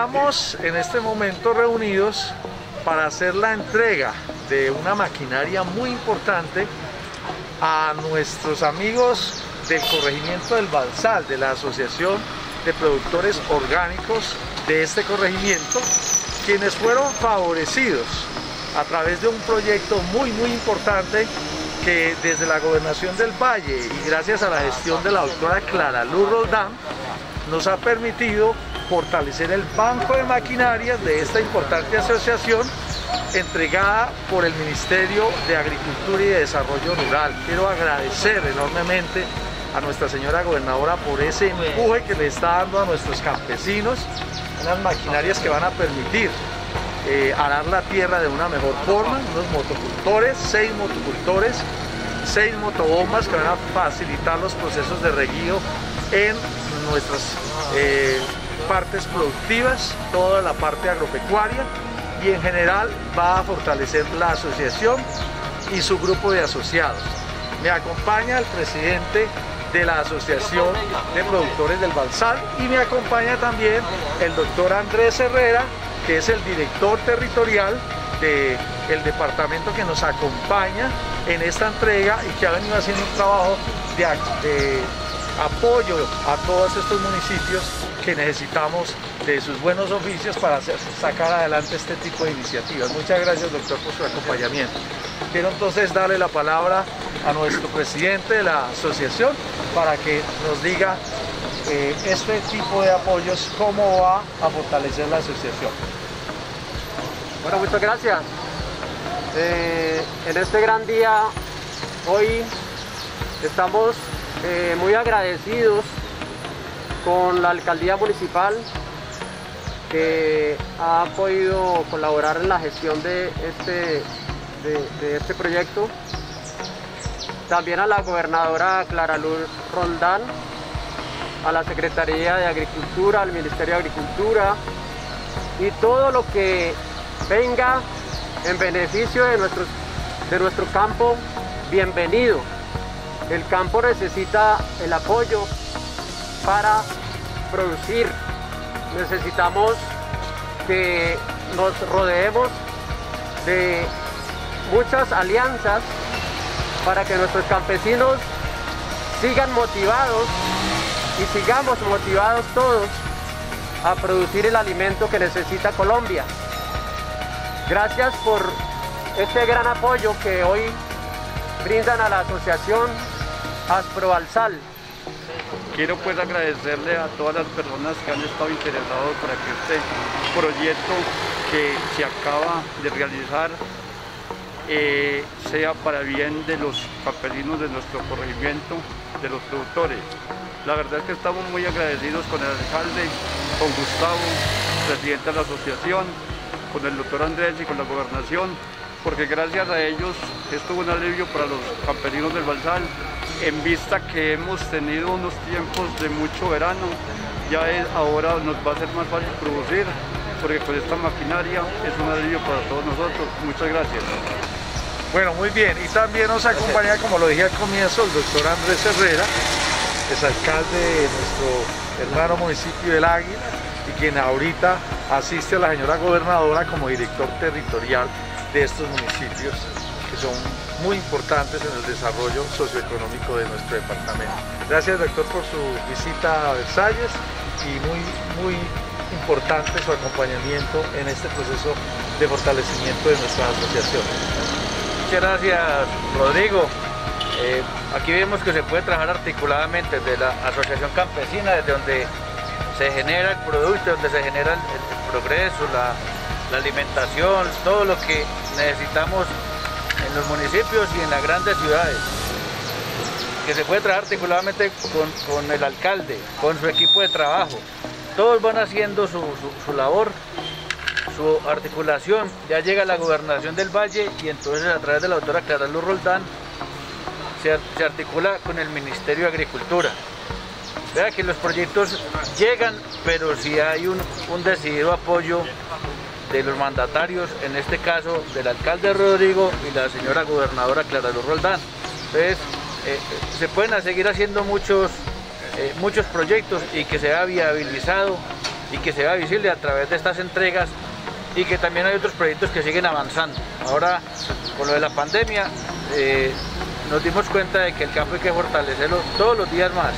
Encontramos en este momento reunidos para hacer la entrega de una maquinaria muy importante a nuestros amigos del corregimiento del Balsal, de la Asociación de Productores Orgánicos de este corregimiento, quienes fueron favorecidos a través de un proyecto muy muy importante que desde la gobernación del Valle y gracias a la gestión de la doctora Clara Luz Roldán nos ha permitido fortalecer el banco de maquinarias de esta importante asociación entregada por el Ministerio de Agricultura y de Desarrollo Rural. Quiero agradecer enormemente a nuestra señora gobernadora por ese empuje que le está dando a nuestros campesinos, unas maquinarias que van a permitir eh, arar la tierra de una mejor forma, unos motocultores, seis motocultores, seis motobombas que van a facilitar los procesos de reguío en nuestras eh, partes productivas, toda la parte agropecuaria y en general va a fortalecer la asociación y su grupo de asociados. Me acompaña el presidente de la Asociación de Productores del Balsal y me acompaña también el doctor Andrés Herrera, que es el director territorial del departamento que nos acompaña en esta entrega y que ha venido haciendo un trabajo de, apoyo a todos estos municipios que necesitamos de sus buenos oficios para sacar adelante este tipo de iniciativas. Muchas gracias doctor por su acompañamiento. Quiero entonces darle la palabra a nuestro presidente de la asociación para que nos diga eh, este tipo de apoyos, cómo va a fortalecer la asociación. Bueno, muchas gracias. Eh, en este gran día, hoy estamos eh, muy agradecidos con la alcaldía municipal que ha podido colaborar en la gestión de este, de este proyecto también a la gobernadora Clara Luz Rondán, a la Secretaría de Agricultura, al Ministerio de Agricultura y todo lo que venga en beneficio de, de nuestro campo, bienvenido. El campo necesita el apoyo para producir. Necesitamos que nos rodeemos de muchas alianzas para que nuestros campesinos sigan motivados y sigamos motivados todos a producir el alimento que necesita Colombia. Gracias por este gran apoyo que hoy brindan a la asociación Asproalsal. Quiero pues agradecerle a todas las personas que han estado interesados para que este proyecto que se acaba de realizar eh, sea para bien de los campesinos de nuestro corregimiento, de los productores. La verdad es que estamos muy agradecidos con el alcalde, con Gustavo, presidente de la asociación, con el doctor Andrés y con la gobernación, porque gracias a ellos esto es un alivio para los campesinos del Balsal, en vista que hemos tenido unos tiempos de mucho verano, ya ahora nos va a ser más fácil producir, porque con esta maquinaria es un alivio para todos nosotros. Muchas gracias. Bueno, muy bien. Y también nos acompaña, como lo dije al comienzo, el doctor Andrés Herrera, es alcalde de nuestro hermano municipio del Águila y quien ahorita asiste a la señora gobernadora como director territorial de estos municipios que son muy importantes en el desarrollo socioeconómico de nuestro departamento. Gracias doctor por su visita a Versalles y muy, muy importante su acompañamiento en este proceso de fortalecimiento de nuestra asociación. Muchas gracias, Rodrigo. Eh, aquí vemos que se puede trabajar articuladamente desde la Asociación Campesina, desde donde se genera el producto, donde se genera el, progreso, la, alimentación, todo lo que necesitamos en los municipios y en las grandes ciudades. Que se puede trabajar articuladamente con, el alcalde, con su equipo de trabajo. Todos van haciendo su, su labor su articulación ya llega la gobernación del Valle y entonces a través de la doctora Clara Luz Roldán se, articula con el Ministerio de Agricultura. Vea que los proyectos llegan, pero si hay un, decidido apoyo de los mandatarios, en este caso del alcalde Rodrigo y la señora gobernadora Clara Luz Roldán. Entonces, eh, se pueden seguir haciendo muchos, eh, muchos proyectos y que se viabilizado y que se vea visible a través de estas entregas y que también hay otros proyectos que siguen avanzando. Ahora, con lo de la pandemia, eh, nos dimos cuenta de que el campo hay que fortalecerlo todos los días más.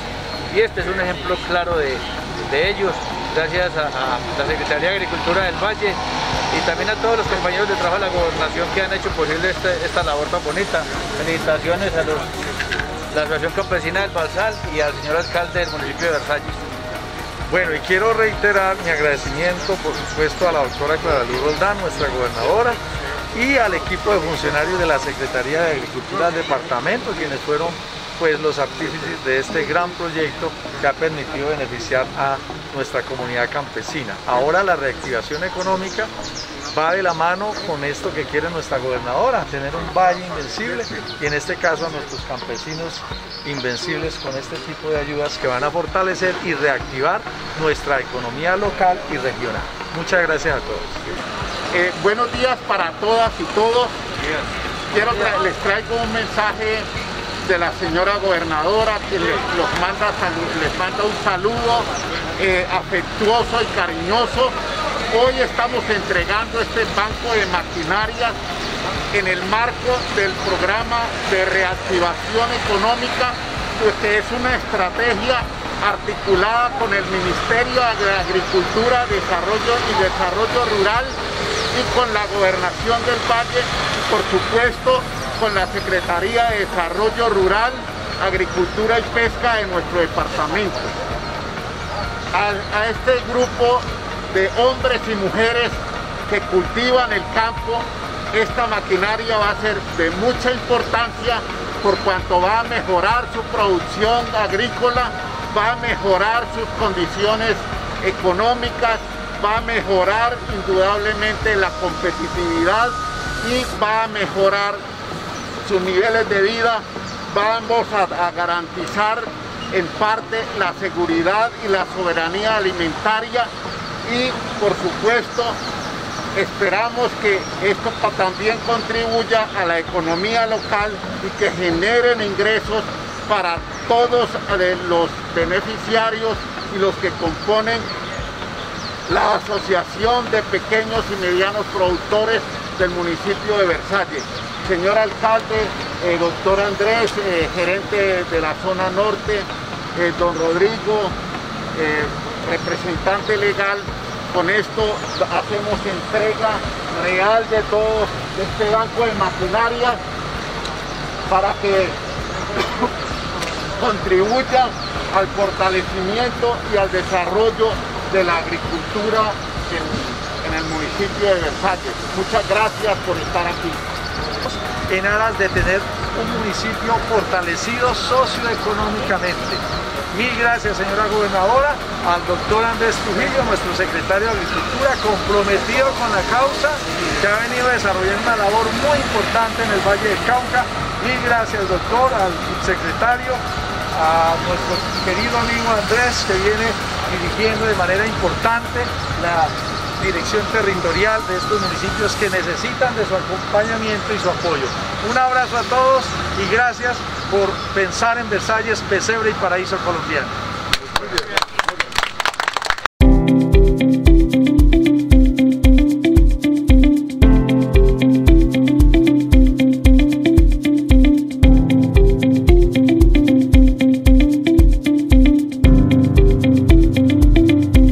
Y este es un ejemplo claro de, ellos, gracias a, la Secretaría de Agricultura del Valle y también a todos los compañeros de trabajo de la gobernación que han hecho posible este, esta labor tan bonita. Felicitaciones a la Asociación Campesina del Balsal y al señor alcalde del municipio de Versalles. Bueno, y quiero reiterar mi agradecimiento, por supuesto, a la doctora Clara Luz Roldán, nuestra gobernadora, y al equipo de funcionarios de la Secretaría de Agricultura del departamento, quienes fueron pues los artífices de este gran proyecto que ha permitido beneficiar a nuestra comunidad campesina. Ahora la reactivación económica va de la mano con esto que quiere nuestra gobernadora, tener un valle invencible y en este caso a nuestros campesinos invencibles con este tipo de ayudas que van a fortalecer y reactivar nuestra economía local y regional. Muchas gracias a todos. Eh, buenos días para todas y todos. Quiero les traigo un mensaje de la señora gobernadora que les, manda, les manda un saludo eh, afectuoso y cariñoso. Hoy estamos entregando este banco de maquinaria en el marco del programa de reactivación económica, que es una estrategia articulada con el Ministerio de Agricultura, Desarrollo y Desarrollo Rural y con la Gobernación del Valle, por supuesto con la Secretaría de Desarrollo Rural, Agricultura y Pesca de nuestro departamento. A, este grupo de hombres y mujeres que cultivan el campo, esta maquinaria va a ser de mucha importancia por cuanto va a mejorar su producción agrícola, va a mejorar sus condiciones económicas, va a mejorar indudablemente la competitividad y va a mejorar sus niveles de vida, vamos a, garantizar en parte la seguridad y la soberanía alimentaria y por supuesto esperamos que esto también contribuya a la economía local y que generen ingresos para todos eh, los beneficiarios y los que componen la Asociación de Pequeños y Medianos Productores del municipio de Versalles. Señor alcalde, eh, doctor Andrés, eh, gerente de la zona norte, eh, don Rodrigo, representante legal, con esto hacemos entrega real de todo este banco de maquinaria para que contribuya al fortalecimiento y al desarrollo de la agricultura en el municipio de Versalles. Muchas gracias por estar aquí en aras de tener un municipio fortalecido socioeconómicamente. Mil gracias, señora gobernadora, al doctor Andrés Trujillo, nuestro secretario de Agricultura, comprometido con la causa, que ha venido desarrollando una labor muy importante en el Valle del Cauca. Mil gracias, doctor, al subsecretario, a nuestro querido amigo Andrés, que viene dirigiendo de manera importante la dirección territorial de estos municipios que necesitan de su acompañamiento y su apoyo. Un abrazo a todos y gracias por pensar en Versalles, Pesebre y Paraíso Colombiano.